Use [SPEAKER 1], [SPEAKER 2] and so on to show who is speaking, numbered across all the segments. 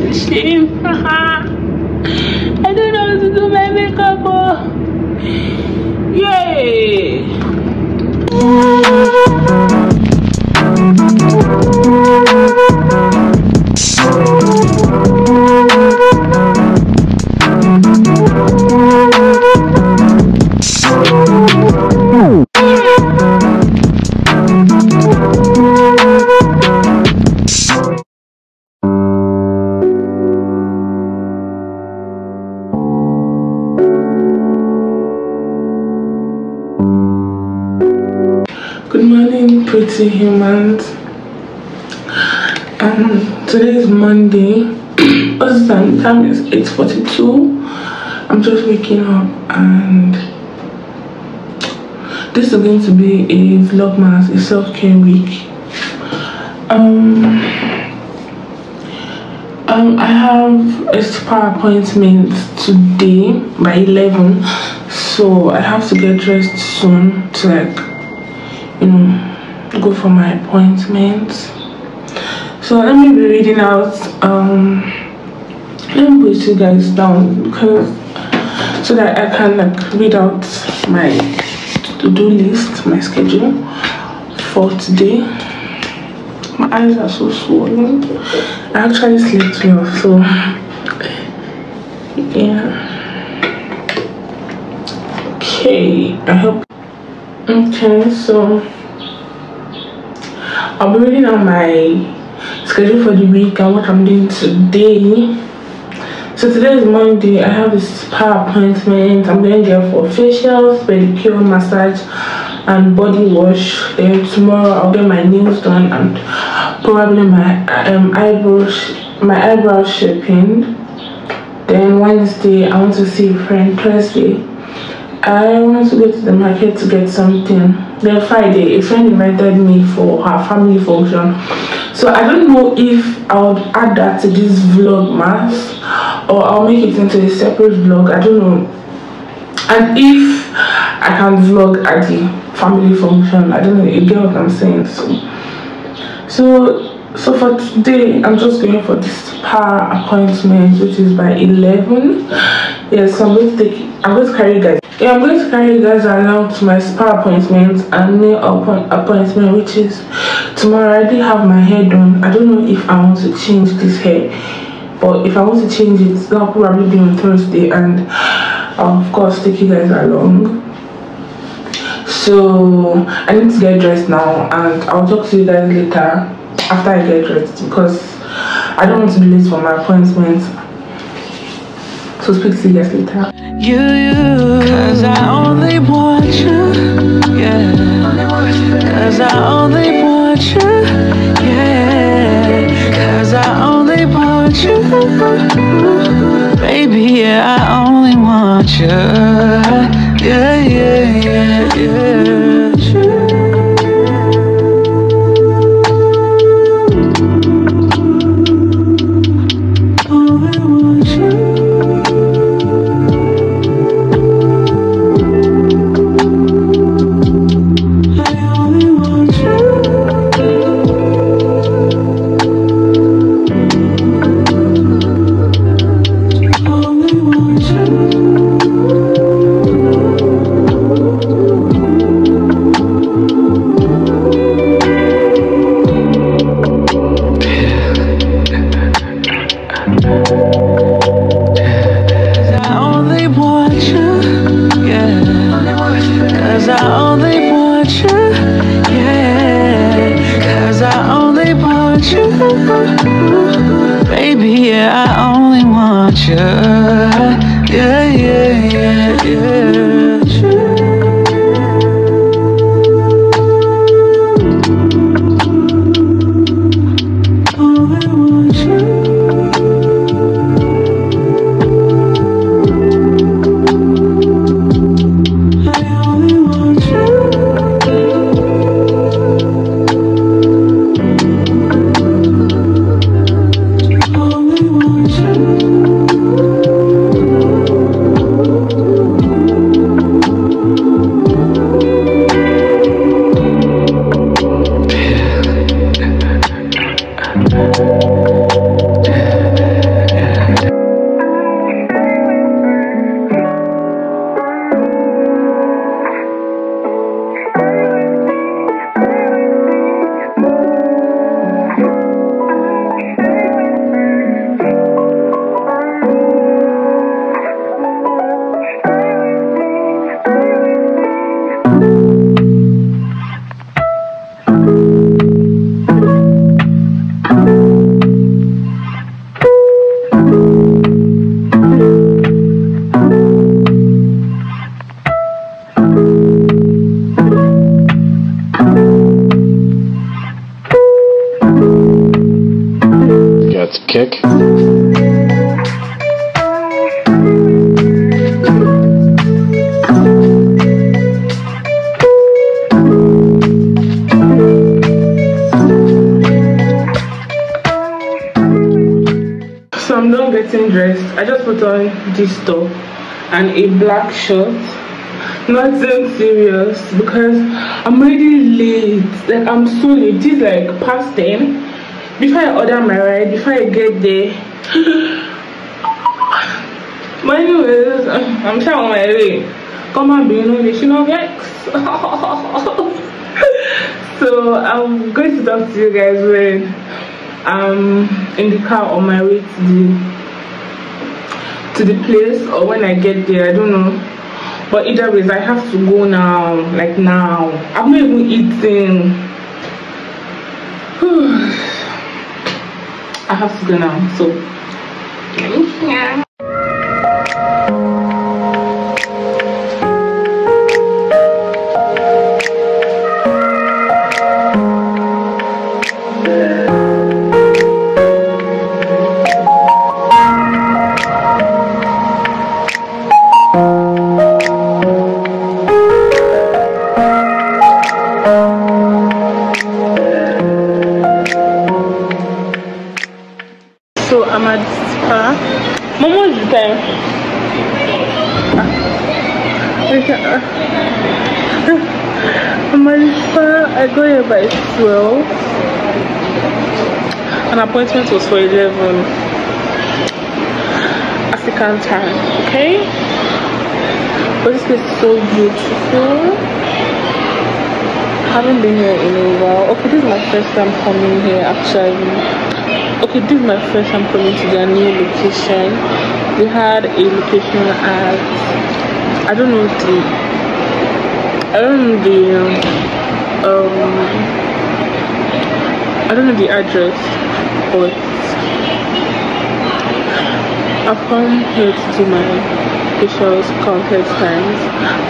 [SPEAKER 1] a shame. I don't know how to do my makeup. Yay! Monday. What's the time? Time is 8:42. I'm just waking up, and this is going to be a vlogmas, a self-care week. Um, um, I have a spa appointment today by 11, so I have to get dressed soon to like you know go for my appointment so let me be reading out. Um let me put you guys down because so that i can like read out my to-do list my schedule for today. My eyes are so swollen. I actually slept well so yeah. Okay i hope Okay, so I'll be reading out my schedule for the week and what I'm doing today. So today is Monday. I have a spa appointment. I'm going there for facials, pedicure, massage, and body wash. Then tomorrow I'll get my nails done and probably my um eyebrows my eyebrows shaping. Then Wednesday I want to see friend. Thursday I want to go to the market to get something. Then Friday, a friend invited me for her family function. So I don't know if I would add that to this vlogmas or I'll make it into a separate vlog. I don't know. And if I can vlog at the family function, I don't know. You get what I'm saying? So, so, so for today, I'm just going for this spa appointment, which is by 11. Yes, so I'm going to take. I'm going to carry you guys yeah, I'm going to carry you guys along to my spa appointment and nail appointment, which is tomorrow. I already have my hair done. I don't know if I want to change this hair, but if I want to change it, that'll probably be on Thursday, and I'll of course take you guys along. So I need to get dressed now, and I'll talk to you guys later after I get dressed because I don't want to be late for my appointment. So speak to you guys later.
[SPEAKER 2] You, you, cause I only want you, yeah. Cause I only want you, yeah. Cause I only want you, baby, yeah. I only want you, yeah, yeah, yeah, yeah. Yeah, yeah, yeah,
[SPEAKER 3] kick?
[SPEAKER 1] So I'm done getting dressed. I just put on this top and a black shirt. Nothing serious because I'm already late. Like I'm so late. It's like past 10. Before I order my ride, before I get there. but anyways, I'm sure on my way. Come on, be no nation of X. so I'm going to talk to you guys when I'm in the car on my way to the to the place or when I get there. I don't know. But either ways, I have to go now. Like now, I'm not even eating. I have to go now. So, yeah. Mom, what's the time? Spa. I got here by 12. An appointment was for 11 African time. Okay? But this place is so beautiful. haven't been here in a while. Okay, this is my first time coming here actually okay this is my first time coming to their new location. They had a location at i don't know the i don't know the um i don't know the address but i've come here to do my facials countless times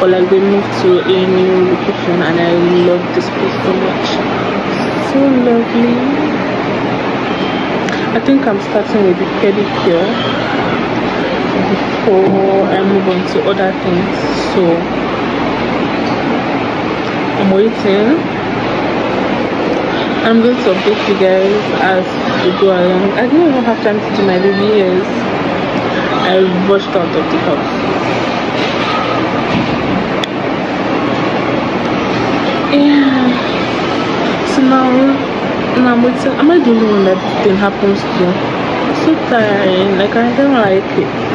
[SPEAKER 1] but like they moved to a new location and i love this place so much. So lovely I think I'm starting with the pedicure before I move on to other things. So I'm waiting. I'm going to update you guys as we go along. I didn't even have time to do my hairs. I rushed out of the house. Yeah. So now and I'm waiting. Am I the only one that thing happens to? It's so tiring. Like I don't like it.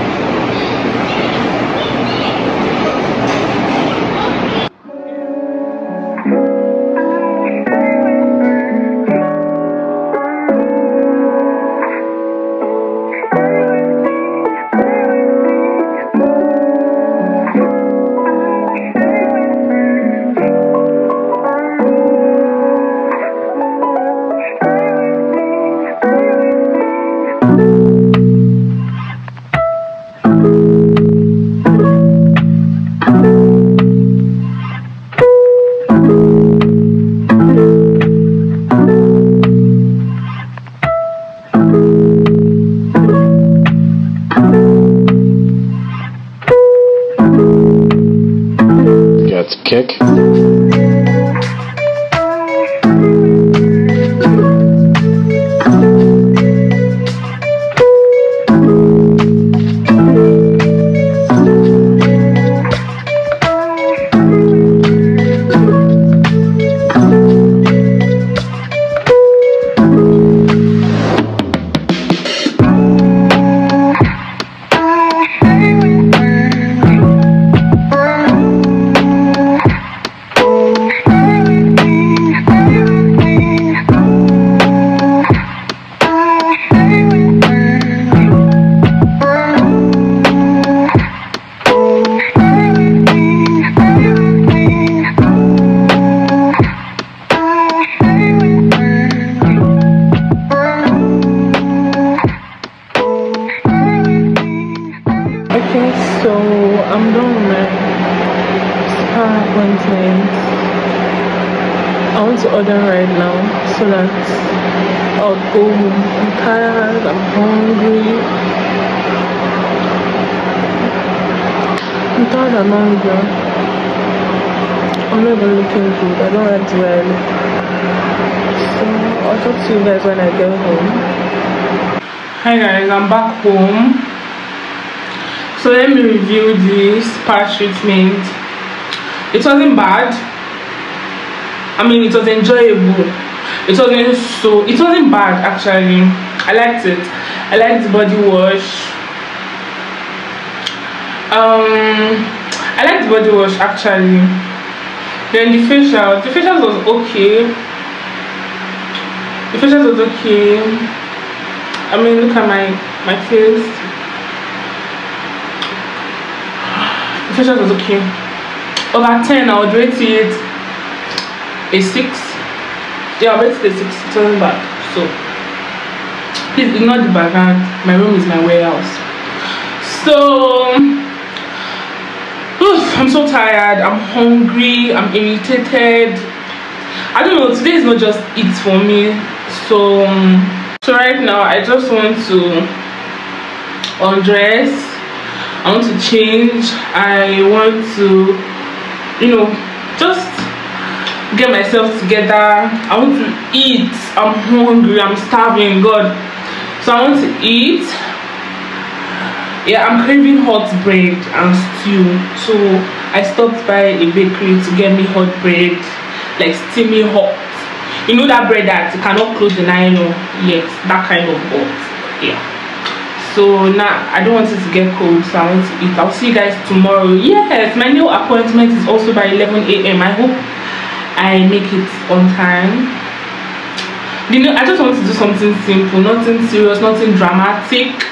[SPEAKER 1] Home. So let me review this patch treatment. It wasn't bad. I mean, it was enjoyable. It wasn't so. It wasn't bad actually. I liked it. I liked the body wash. Um, I liked the body wash actually. Then the facial. The facial was okay. The facial was okay. I mean, look at my my face. The facial was okay. Over 10, I would rate it a 6. Yeah, I rate it a 6. It wasn't bad. So, please ignore the background. My room is my warehouse. So, oof, I'm so tired. I'm hungry. I'm irritated. I don't know. Today is not just eat for me. So, um, so right now, I just want to undress. I want to change. I want to, you know, just get myself together. I want to eat. I'm hungry. I'm starving. God. So I want to eat. Yeah, I'm craving hot bread and stew. So I stopped by a bakery to get me hot bread, like steamy hot. You know that bread that you cannot close the nylon? Yes, that kind of hot. Yeah. So now I don't want it to get cold, so I want to eat. I'll see you guys tomorrow. Yes, my new appointment is also by 11 a.m. I hope I make it on time. You know, I just want to do something simple, nothing serious, nothing dramatic.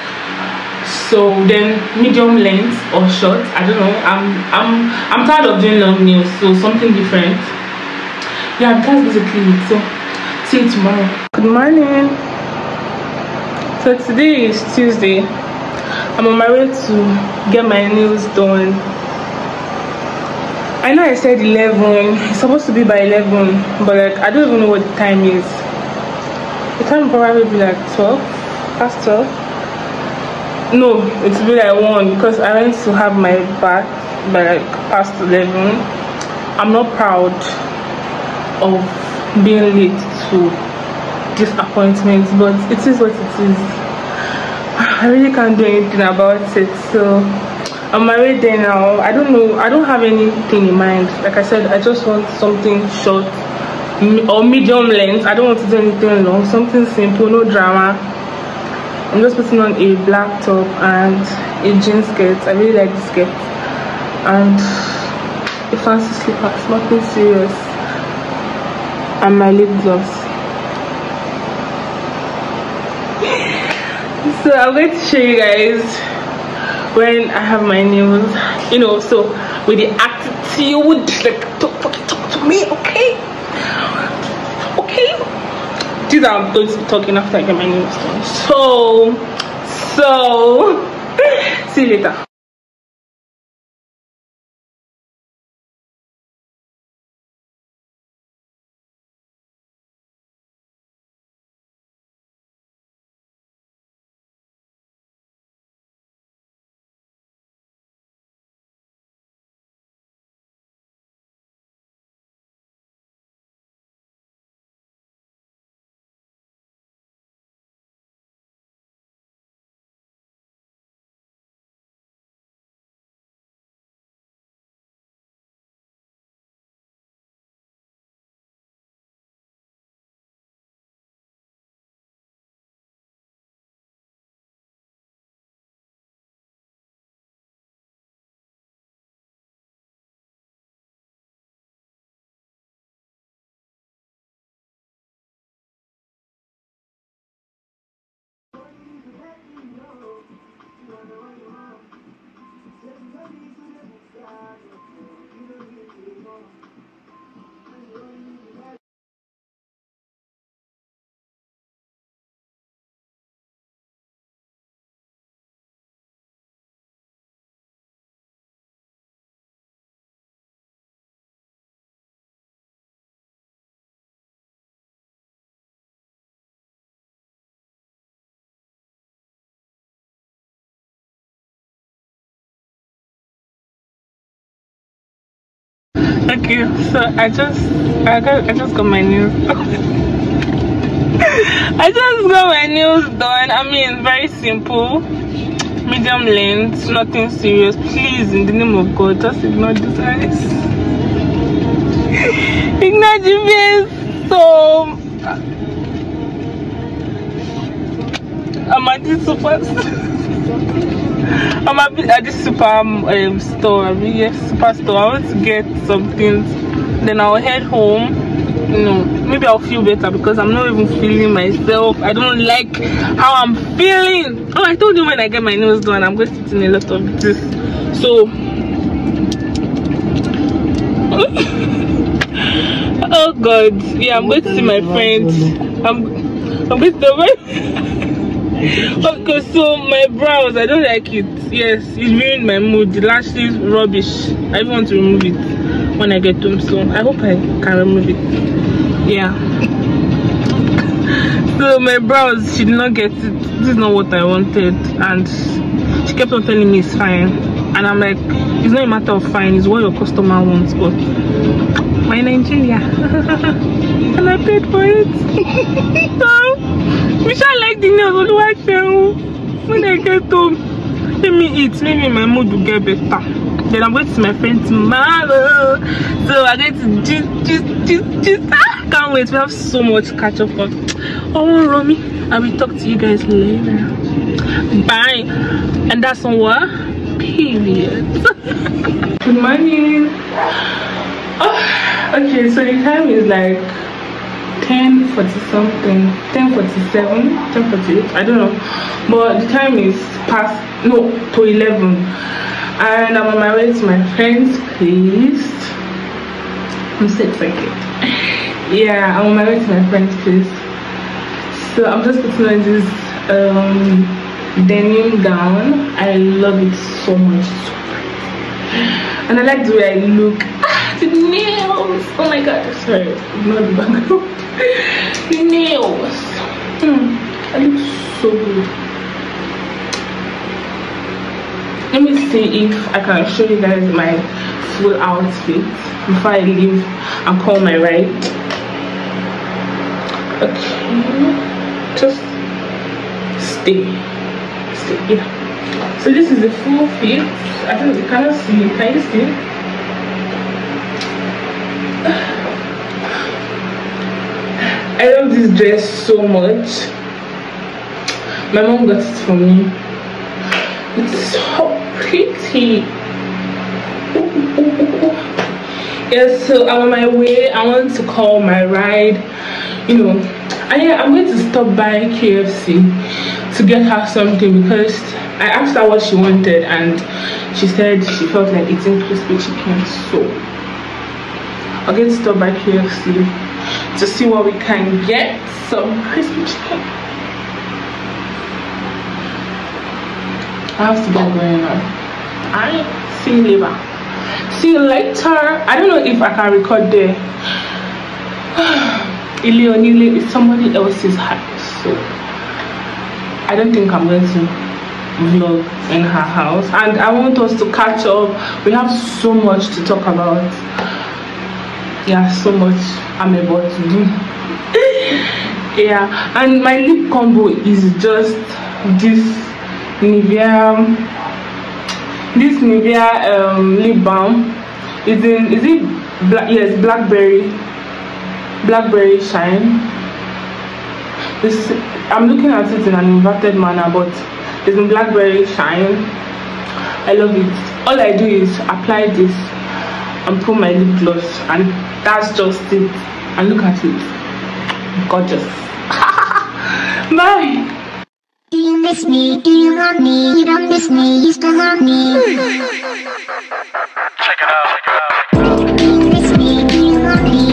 [SPEAKER 1] So then medium length or short, I don't know. I'm I'm I'm tired of doing long nails, so something different. Yeah, that's basically it. So see you tomorrow. Good morning. So today is Tuesday. I'm on my way to get my nails done. I know I said 11. It's supposed to be by 11, but like I don't even know what the time is. The time probably be like 12, past 12. No, it will be like 1 because I went to have my bath by like past 11. I'm not proud of being late to this appointment, but it is what it is. I really can't do anything about it. So my way there now. I don't know. I don't have anything in mind. Like I said, I just want something short or medium length. I don't want to do anything long. Something simple, no drama. I'm just putting on a black top and a jean skirt. I really like this skirt and a fancy slippers. Nothing serious. And my lip gloss. so I'm going to show you guys when I have my nails, you know, so with the attitude, like talk, talk, talk to me, okay? Okay? These are going to be talking after I get my nails done. So, so, see you later. Everybody to the sky. Okay, so I just I got I just got my nails. I just got my nails done. I mean, very simple, medium length, nothing serious. Please, in the name of God, just ignore this eyes. ignore the face. So I'm at this super. I'm at this super um, store. I mean, yes, super store. I want to get some things. Then I'll head home. You know, maybe I'll feel better because I'm not even feeling myself. I don't like how I'm feeling. Oh, I told you when I get my nails done, I'm going to sit in a lot of this. So. oh God, yeah, I'm going to see my friends. I'm, I'm going to. okay so my brows i don't like it. Yes it ruined my mood. The lashes rubbish. I even want to remove it when i get home so i hope i can remove it. Yeah. So my brows she did not get it. This is not what i wanted and she kept on telling me it's fine. And i'm like it's not a matter of fine it's what your customer wants but my nigeria. And i paid for it we shall like the nails oluwaseun when i get home let me eat maybe my mood will get better. Then i'm going to see my friend tomorrow. So i'm going to just just just just ah, can't wait. We have so much to catch up on. Oh romy i will talk to you guys later. Bye. And that's on what? Period. Good morning. Oh, okay so the time is like 10 40 something 10 47 10 48 i don't know. But the time is past no to 11 and i'm on my way to my friend's place. I'm sick so excited yeah i'm on my way to my friend's place. So i'm just putting on this um denim gown. I love it so much. And i like the way i look. Ah, the nails. Oh my god sorry. Not the background nails hmm, I look so good let me see if I can show you guys my full outfit before I leave and call my ride. Okay just stay stay yeah so this is the full fit. I don't you cannot see can you see I love this dress so much. My mom got it for me. It's so pretty. Yes, so I'm on my way. I want to call my ride. You know, I, I'm going to stop by KFC to get her something because I asked her what she wanted and she said she felt like eating crispy chicken. So I'll get to stop by KFC to see what we can get some crispy chicken I have to get going on I see you later see you later. I don't know if I can record there. Ileonile is somebody else's house so I don't think I'm going to vlog in her house. And I want us to catch up. We have so much to talk about yeah so much i'm about to do. Yeah and my lip combo is just this nivea this nivea um, lip balm. Is in is it black yes blackberry blackberry shine. This i'm looking at it in an inverted manner but it's in blackberry shine. I love it. All i do is apply this and put my lip gloss and that's just it and look at it gorgeous bye
[SPEAKER 3] do you miss me? Do you love me? You don't miss me, you still love me.
[SPEAKER 2] Check it out, check it out.
[SPEAKER 3] Do you miss me? Do you love me?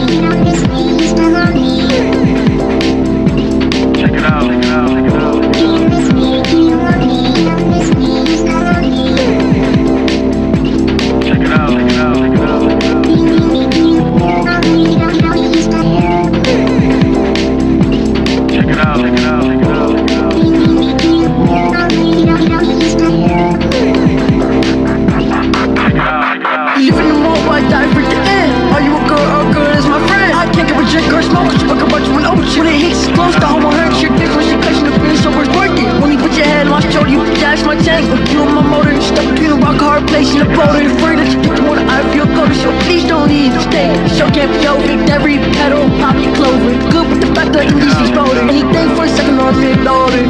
[SPEAKER 4] In the boat and afraid that you think I feel cold So please don't leave, stay Show can't be over Every pedal, pop your clover Good with the fact that you least exploded Anything for a second on it, loaded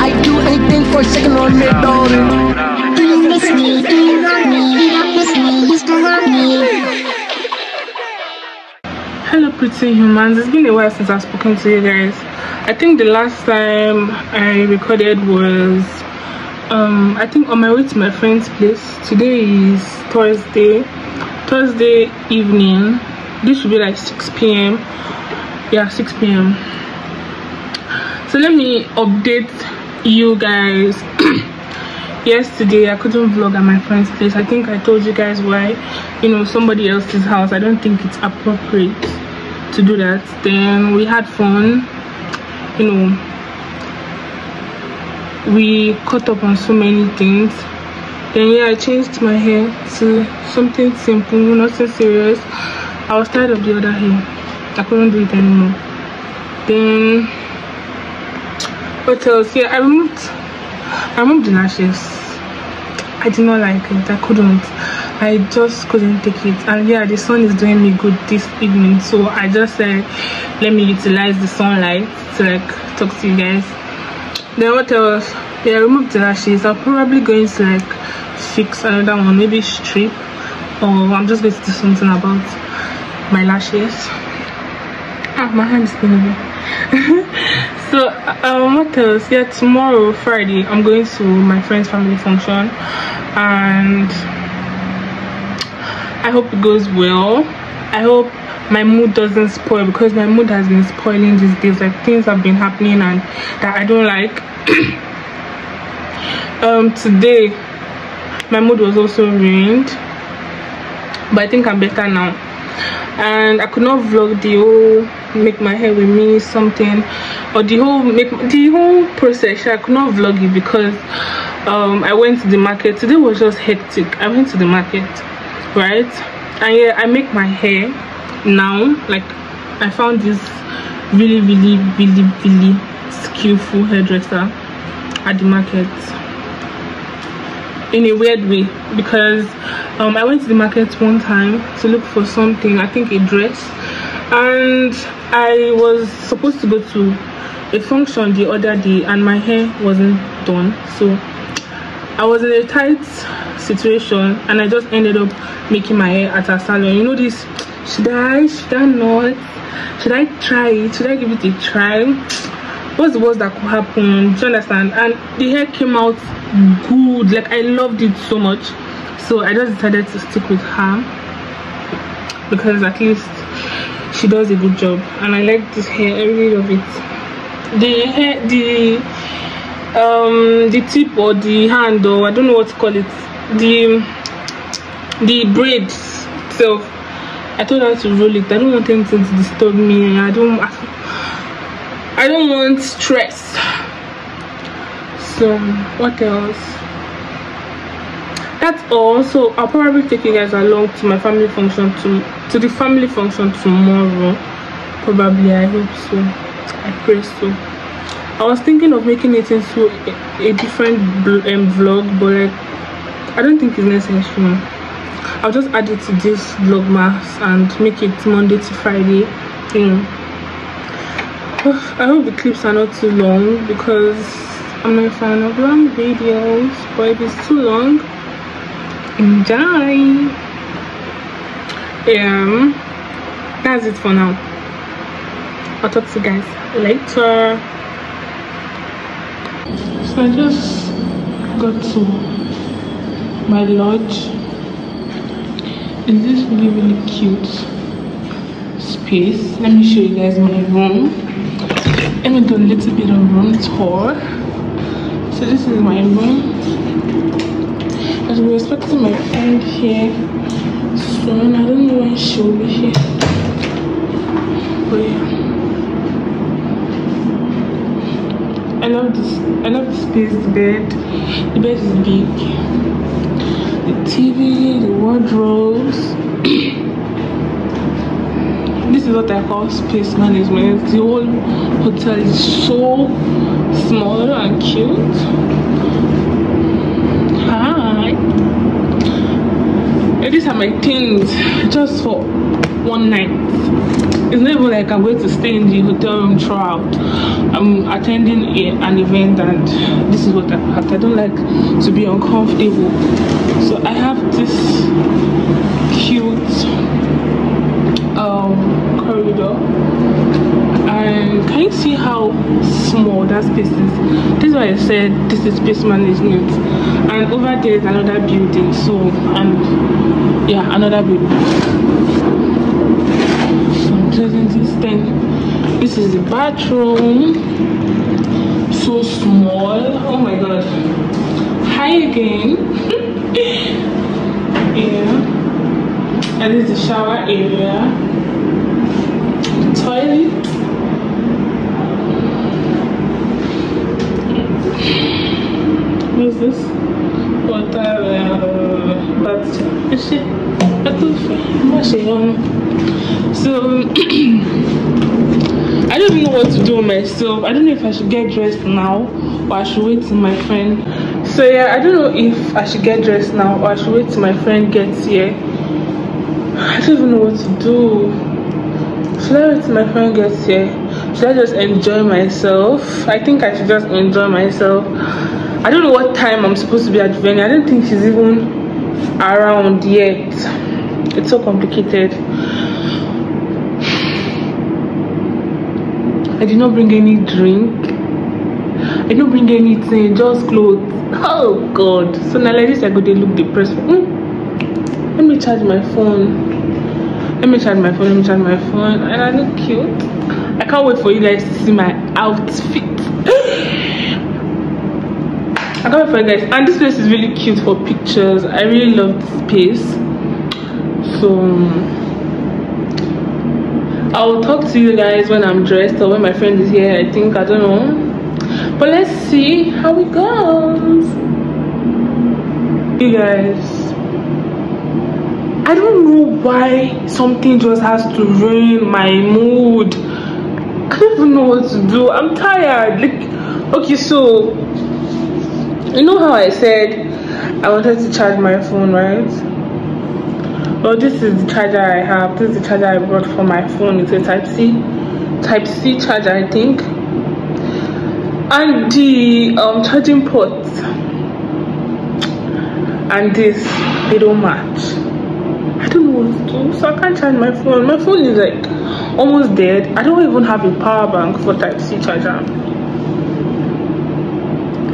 [SPEAKER 4] I do anything for a second on it, loaded
[SPEAKER 3] Do you miss me? Do you want me? You don't miss me, you still want me.
[SPEAKER 1] Hello, pretty humans. It's been a while since I've spoken to you guys. I think the last time I recorded was, um, I think on my way to my friend's place. Today is Thursday, Thursday evening. This should be like 6 p.m. Yeah, 6 p.m. So let me update you guys. yesterday i couldn't vlog at my friend's place i think i told you guys why you know somebody else's house i don't think it's appropriate to do that then we had fun you know we caught up on so many things. Then yeah i changed my hair to something simple nothing serious. I was tired of the other hair. I couldn't do it anymore. Then what else? Yeah i removed i removed the lashes. I did not like it. I couldn't. I just couldn't take it. And yeah the sun is doing me good this evening so i just said let me utilize the sunlight to like talk to you guys then what else yeah i removed the lashes i'm probably going to like fix another one maybe strip or i'm just going to do something about my lashes. Ah my hand is me. So um what else yeah tomorrow friday i'm going to my friend's family function and i hope it goes well. I hope my mood doesn't spoil because my mood has been spoiling these days. Like things have been happening and that i don't like. Um today my mood was also ruined but i think i'm better now. And i could not vlog the whole make my hair with me something or the whole make the whole process. I could not vlog it because um i went to the market. Today was just hectic. I went to the market right? And yeah i make my hair now like i found this really really really really skillful hairdresser at the market in a weird way because um, I went to the market one time to look for something I think a dress and I was supposed to go to a function the other day and my hair wasn't done so I was in a tight situation and I just ended up making my hair at a salon. You know this should I should I not? Should I try it? Should I give it a try? What's the worst that could happen? Do you understand? And the hair came out good like i loved it so much. So i just decided to stick with her because at least she does a good job and i like this hair i really love it. The hair the um the tip or the hand or i don't know what to call it the the braids itself i told her to roll it i don't want anything to disturb me i don't I don't want stress. So what else? That's all. So I'll probably take you guys along to my family function to to the family function tomorrow. Probably I hope so. I pray so. I was thinking of making it into a, a different um, vlog, but like I don't think it's necessary. I'll just add it to this vlogmas and make it Monday to Friday. Know I hope the clips are not too long because I'm not a fan of long videos but if it's too long enjoy um that's it for now I'll talk to you guys later so I just got to my lodge in this really really cute space. Let me show you guys my room. Let me do a little bit of room tour. So this is my room. As we're expecting my friend here soon i don't know when she'll be here but yeah i love this i love the space the bed the bed is big the tv the wardrobes this is what I call space management. The whole hotel is so small and cute. My things just for one night. It's not even like i'm going to stay in the hotel room throughout. I'm attending a, an event and this is what i i don't like to be uncomfortable. So i have this cute um corridor and can you see how small that space is? This is why i said this is space management. And over there is another building so and yeah another building. So i'm closing this thing. This is the bathroom. So small. Oh my god. Hi again. Yeah. And this is the shower area toilet what's this water it so I don't know what to do myself. I don't know if I should get dressed now or I should wait till my friend. So yeah, I don't know if I should get dressed now or I should wait till my friend gets here. I don't even know what to do. Should I wait till my friend gets here? Should I just enjoy myself? I think I should just enjoy myself. I don't know what time I'm supposed to be at venue. I don't think she's even around yet. It's so complicated. I did not bring any drink. I did not bring anything, just clothes. Oh god. So now like this I go they look depressed. Mm. Let me charge my phone. Let me charge my phone, let me charge my phone. And I look cute. I can't wait for you guys to see my outfit. I can't wait for you guys. And this place is really cute for pictures. I really love this space. So um, I'll talk to you guys when I'm dressed or when my friend is here. I think I don't know. But let's see how it goes. You guys. I don't know why something just has to ruin my mood. I don't even know what to do. I'm tired. Like okay, so you know how I said I wanted to charge my phone, right? well this is the charger i have. This is the charger i brought for my phone. It's a type c type c charger i think. And the um charging port and this they don't match. I don't know what to do so i can't charge my phone. My phone is like almost dead. I don't even have a power bank for type c charger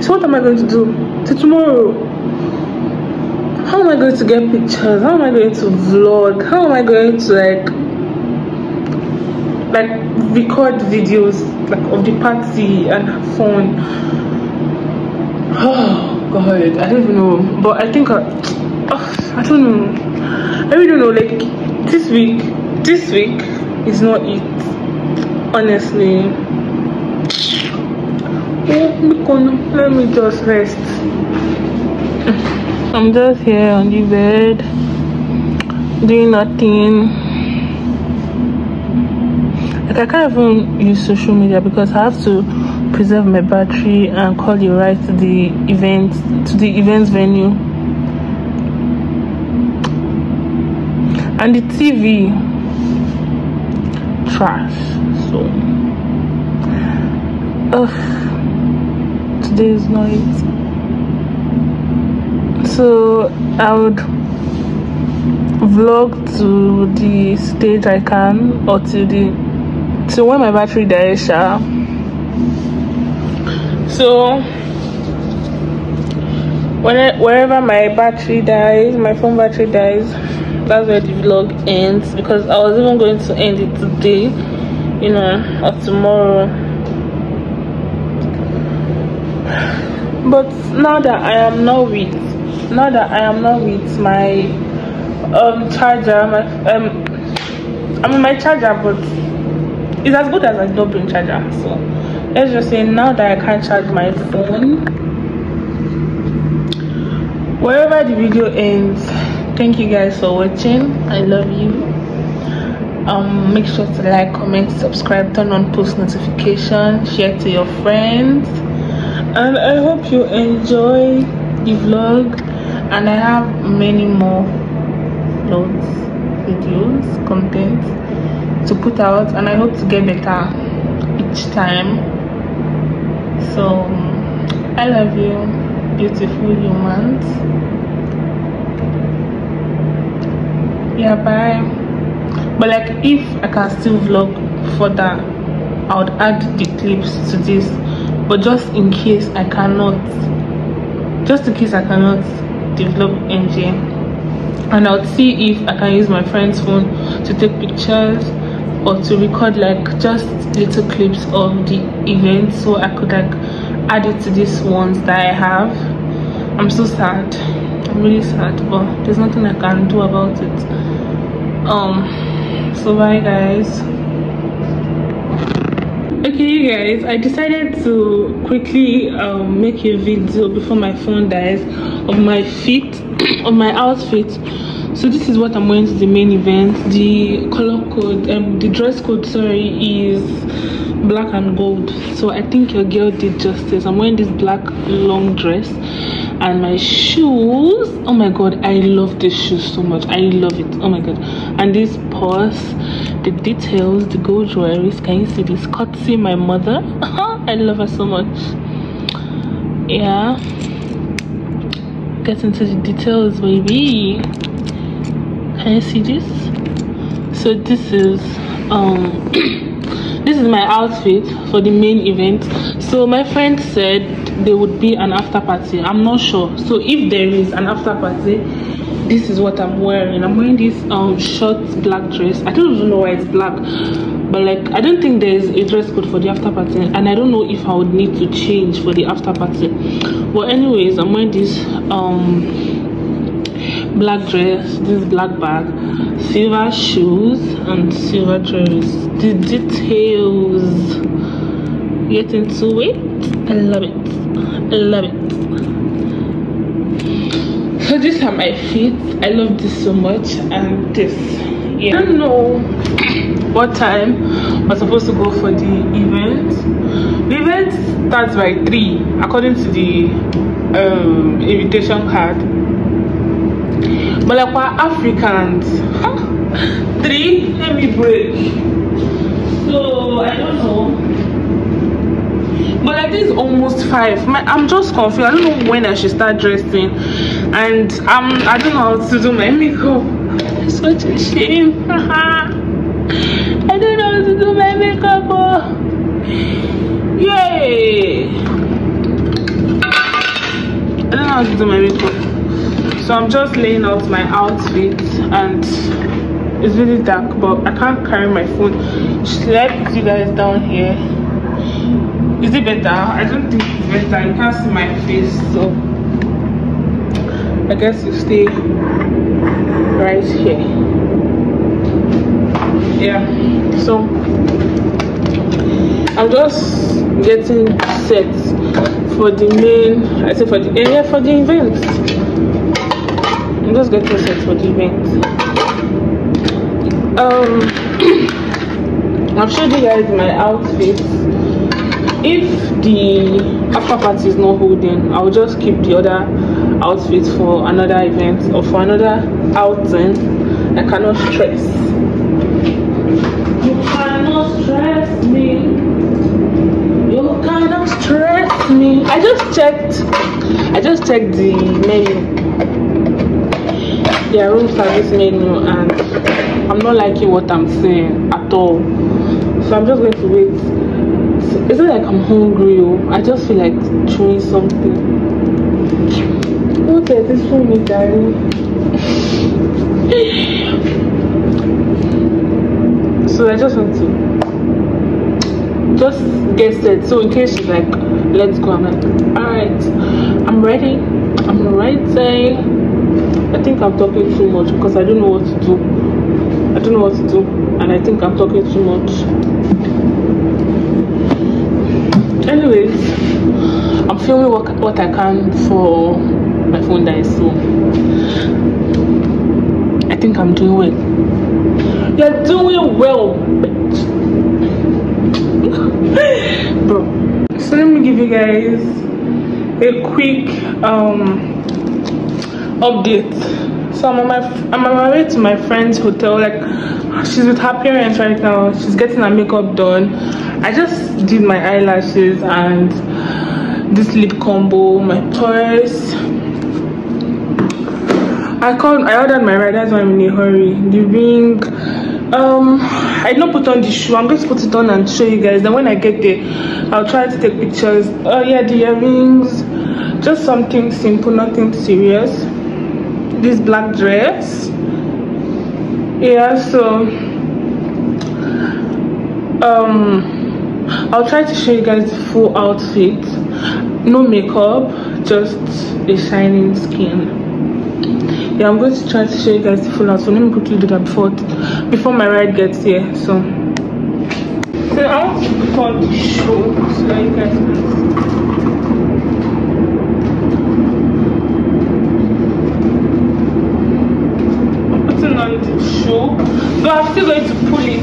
[SPEAKER 1] so what am i going to do till tomorrow how am I going to get pictures? How am I going to vlog? How am I going to like like record videos like of the party and have fun? Oh god, I don't even know. But I think I, oh, I don't know. I really don't know. Like this week, this week is not it. Honestly. Oh, let me just rest. I'm just here on the bed doing nothing. Like I can't even use social media because I have to preserve my battery and call you right to the event to the events venue. And the TV trash. So ugh today it so i would vlog to the stage i can or to the to when my battery dies so when I, wherever my battery dies my phone battery dies that's where the vlog ends because i was even going to end it today you know or tomorrow but now that i am not with now that I am not with my um charger, my um I mean my charger, but it's as good as I don't bring charger. So let's just say now that I can't charge my phone, wherever the video ends, thank you guys for watching. I love you. Um, make sure to like, comment, subscribe, turn on post notification, share to your friends, and I hope you enjoy the vlog. And I have many more vlogs videos content to put out. And i hope to get better each time. So i love you beautiful humans. Yeah bye. But like if i can still vlog further i would add the clips to this but just in case i cannot just in case i cannot develop ng and i'll see if i can use my friend's phone to take pictures or to record like just little clips of the event so i could like add it to these ones that i have. I'm so sad. I'm really sad but there's nothing i can do about it. Um so bye guys okay you guys i decided to quickly um, make a video before my phone dies of my feet of my outfit. So this is what i'm wearing to the main event. The color code um the dress code sorry is black and gold. So i think your girl did justice. I'm wearing this black long dress and my shoes. Oh my god i love this shoe so much. I love it. Oh my god. And this purse the details the gold jewelry can you see this? Courtesy my mother? I love her so much. Yeah. Get into the details baby. Can you see this? So this is um this is my outfit for the main event. So my friend said there would be an after party. I'm not sure. So if there is an after party this is what i'm wearing. I'm wearing this um short black dress. I don't even know why it's black but like i don't think there's a dress code for the after party and i don't know if i would need to change for the after party. But anyways i'm wearing this um black dress this black bag silver shoes and silver dress the details get into it. I love it. I love it so these are my feet. I love this so much. And this yeah. I don't know what time we're supposed to go for the event. The event starts by three according to the um invitation card. But like we're africans. Three? Let me break. So i don't know but like this is almost five. My, i'm just confused. I don't know when i should start dressing. And i'm i don't know how to do my makeup. It's such a shame. I don't know how to do my makeup oh. yay. I don't know how to do my makeup. So i'm just laying out my outfit and it's really dark but i can't carry my phone. I put you guys down here is it better? I don't think it's better. You can't see my face so i guess you stay right here. Yeah so i'm just getting set for the main i say for the area for the event. I'm just getting set for the event. Um i've showed you guys my outfit if the after party is not holding i'll just keep the other outfits for another event or for another outing i cannot stress. You cannot stress me. You cannot stress me. I just checked i just checked the menu. Their room service menu and i'm not liking what i'm seeing at all. So i'm just going to wait it's not like I'm hungry. Oh. I just feel like chewing something. Okay, this for me, darling. so I just want to just get it. So in case she's like, let's go, I'm like, alright, I'm ready. I'm ready. I think I'm talking too much because I don't know what to do. I don't know what to do, and I think I'm talking too much anyways i'm filming what, what i can for my phone dies so i think i'm doing well. You're doing well bro. So let me give you guys a quick um update. So I'm on my I'm on my way to my friend's hotel. Like she's with her parents right now. She's getting her makeup done. I just did my eyelashes and this lip combo, my purse. I called I ordered my ride, that's why I'm in a hurry. The ring. Um I did not put on the shoe. I'm going to put it on and show you guys. Then when I get there, I'll try to take pictures. Oh yeah, the earrings. Just something simple, nothing serious. This black dress. Yeah, so um I'll try to show you guys the full outfit. No makeup, just a shining skin. Yeah i'm going to try to show you guys the full outfit. Let me quickly do that before before my ride gets here so. So i want to put on the show so you guys can I'm putting on the shoe so i'm still going to pull it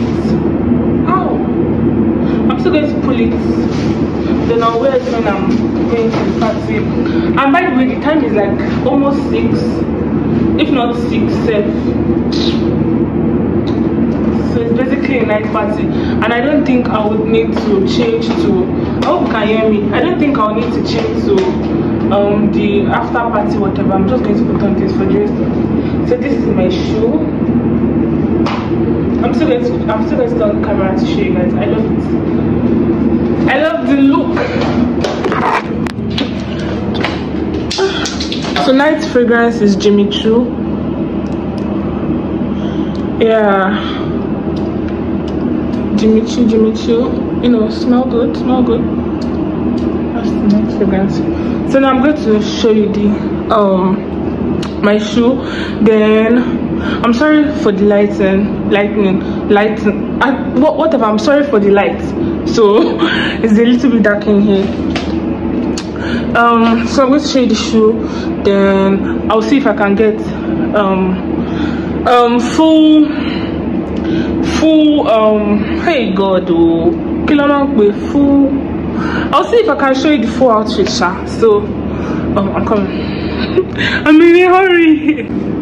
[SPEAKER 1] ow i'm still going to pull it then i'll wear it when i'm going to the party and by the way the time is like almost six if not six seven. So it's basically a night party. And i don't think i would need to change to i hope you can hear me. I don't think i'll need to change to um the after party whatever. I'm just going to put on this for the rest so this is my shoe i'm still going to i'm still going to the camera to show you guys i love it i love the look tonight's fragrance is Jimmy Choo. Yeah. Jimmy Choo, Jimmy Choo. You know, smell good, smell good. That's tonight's fragrance. So now I'm going to show you the um my shoe. Then I'm sorry for the lighting, lightning, lighting. I, what, whatever. I'm sorry for the light. So it's a little bit dark in here um so i'm going to show you the shoe then i'll see if i can get um um full full um hey god oh with full i'll see if i can show you the full outfit sha. so um i'm coming i'm in a hurry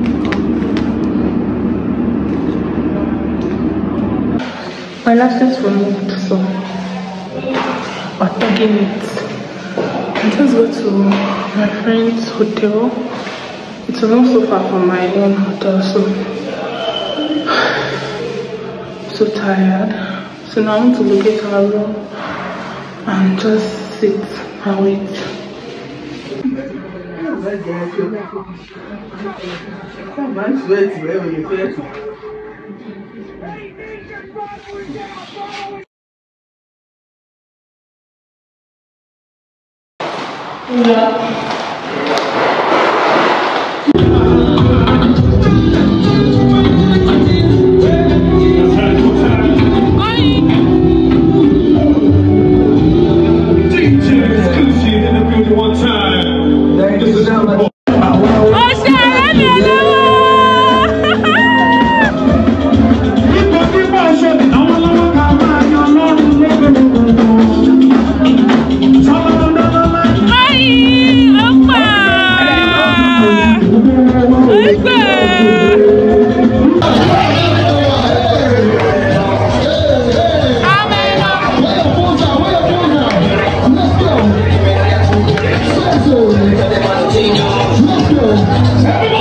[SPEAKER 1] my lashes removed so i'm taking it I just go to my friend's hotel. It's not so far from my own hotel, so so tired. So now I want to locate our room and just sit and wait. Schüler. I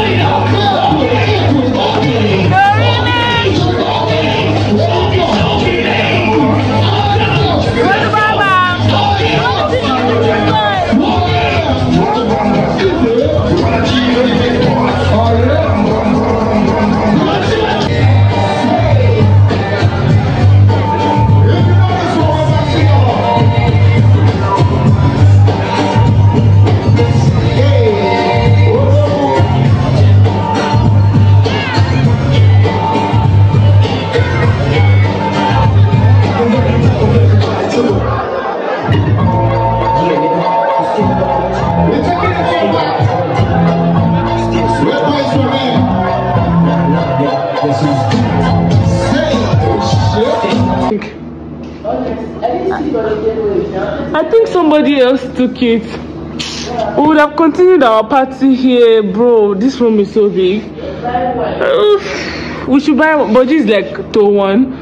[SPEAKER 1] else took it. We would have continued our party here, bro. This room is so big. Uh, we should buy but is like to one.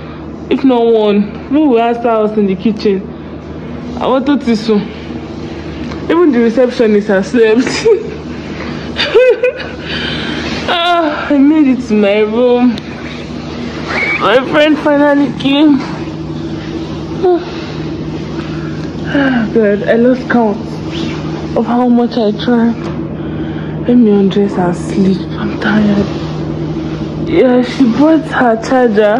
[SPEAKER 1] If not one, who will answer us in the kitchen? I wanted to so. Even the receptionist has slept. ah, I made it to my room. My friend finally came. God, I lost count of how much I tried. Let me undress and sleep. I'm tired. Yeah, she brought her charger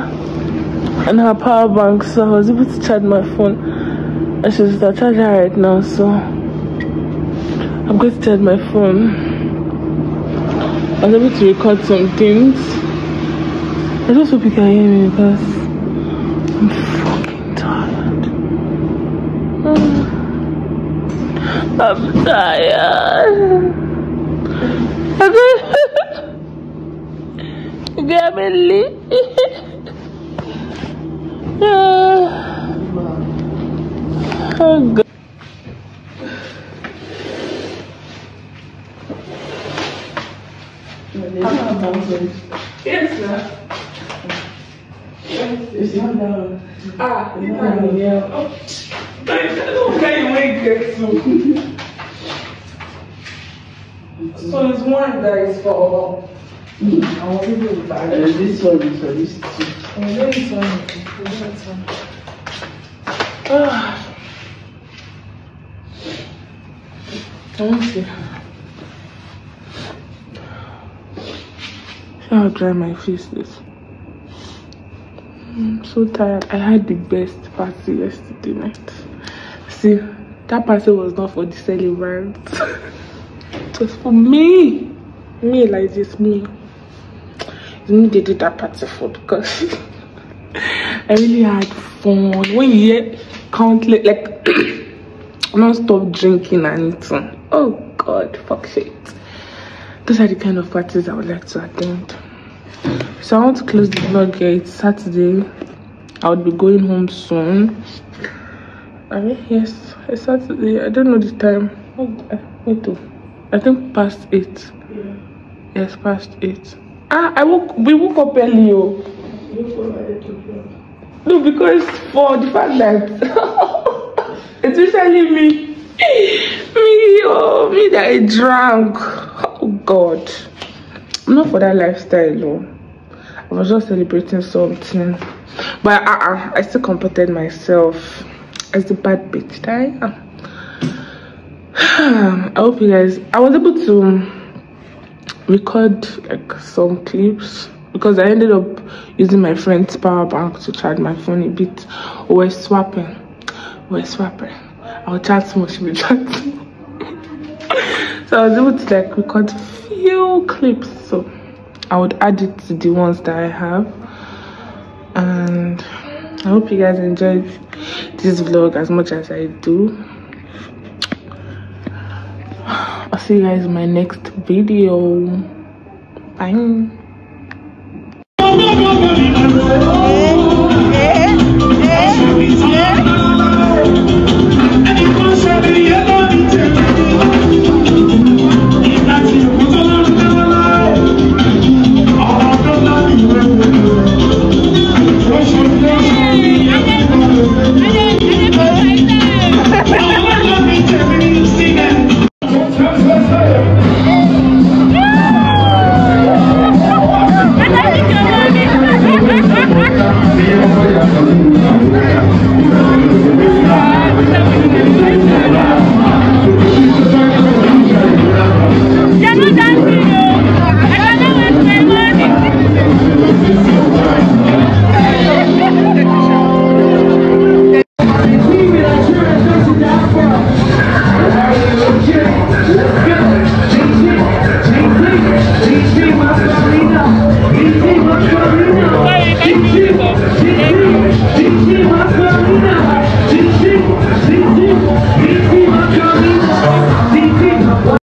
[SPEAKER 1] and her power bank, so I was able to charge my phone. And she's the charger right now, so I'm going to charge my phone. I was able to record some things. I just hope you can hear me because I'm I'm tired. Gamely. oh God. Yes, sir. It's not down. Ah, it's not down. Yeah. Okay, you make it so. So it's one that is for me. I want to do that.
[SPEAKER 5] Uh, this one is for this two.
[SPEAKER 1] And then this one is this one. Ah. I want to see how dry my face is. I'm so tired. I had the best party yesterday night. See, that party was not for the celebrants. it was for me. Me like this, me. They did that party for because I really had fun. When you hear countless like non-stop drinking and eating. Oh god, fuck shit. Those are the kind of parties I would like to attend. So I want to close the vlog here. It's Saturday. I would be going home soon. I mean, yes, it's Saturday. I don't know the time. Wait, wait, I think past eight.
[SPEAKER 5] Yeah.
[SPEAKER 1] Yes, past eight. Ah, I woke. We woke up early, oh. No, because for the fact that especially me, me, oh, me that I drank. Oh God, I'm not for that lifestyle, oh. I was just celebrating something, but uh, uh I still comforted myself as the bad bitch that I hope you guys. I was able to record like some clips because I ended up using my friend's power bank to charge my phone a bit. We're swapping. We're swapping. I'll much with chat. so I was able to like record few clips. So I would add it to the ones that I have. And I hope you guys enjoyed this vlog as much as I do. I'll see you guys in my next video. Bye.
[SPEAKER 2] Yeah, yeah, yeah.